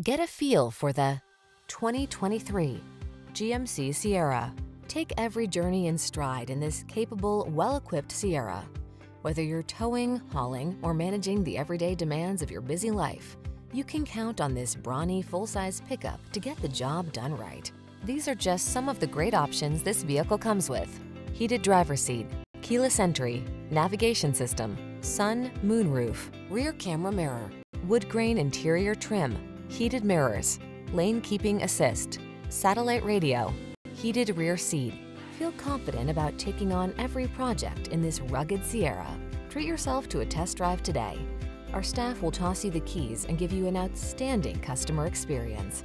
Get a feel for the 2023 GMC Sierra. Take every journey in stride in this capable, well-equipped Sierra. Whether you're towing, hauling, or managing the everyday demands of your busy life, you can count on this brawny, full-size pickup to get the job done right. These are just some of the great options this vehicle comes with. Heated driver seat, keyless entry, navigation system, sun, moonroof, rear camera mirror, wood grain interior trim, heated mirrors, lane keeping assist, satellite radio, heated rear seat. Feel confident about taking on every project in this rugged Sierra. Treat yourself to a test drive today. Our staff will toss you the keys and give you an outstanding customer experience.